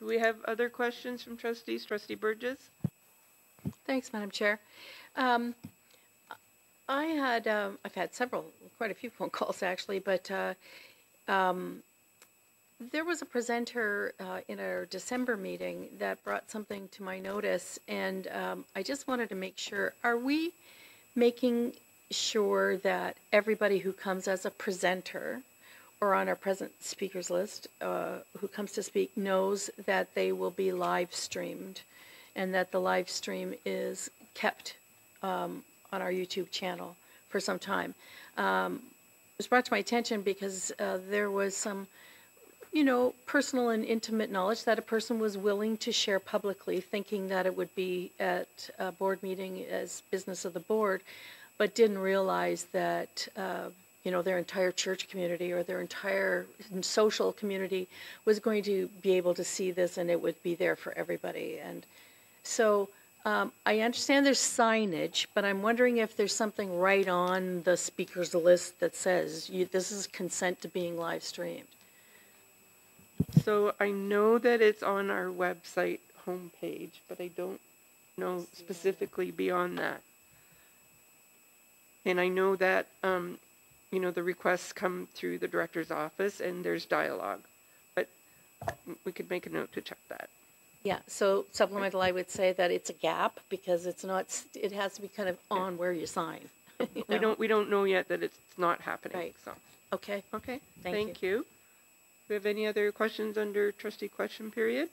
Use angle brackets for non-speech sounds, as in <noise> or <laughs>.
Do we have other questions from trustees? Trustee Burgess? Thanks, Madam Chair. Um, I had, um, I've had several, quite a few phone calls actually, but uh, um, there was a presenter uh, in our December meeting that brought something to my notice, and um, I just wanted to make sure, are we making sure that everybody who comes as a presenter or on our present speakers list uh, who comes to speak knows that they will be live streamed and that the live stream is kept um, on our YouTube channel for some time. Um, it was brought to my attention because uh, there was some, you know, personal and intimate knowledge that a person was willing to share publicly, thinking that it would be at a board meeting as business of the board, but didn't realize that. Uh, you know, their entire church community or their entire social community was going to be able to see this and it would be there for everybody. And so um, I understand there's signage, but I'm wondering if there's something right on the speakers list that says you, this is consent to being live streamed. So I know that it's on our website homepage, but I don't know specifically beyond that. And I know that, um, you know, the requests come through the director's office and there's dialogue. But we could make a note to check that. Yeah, so supplemental, I would say that it's a gap because it's not, it has to be kind of on where you sign. <laughs> you We don't, we don't know yet that it's not happening, Right. so. Okay, Okay, Thank thank you. Do we have any other questions under trustee question period?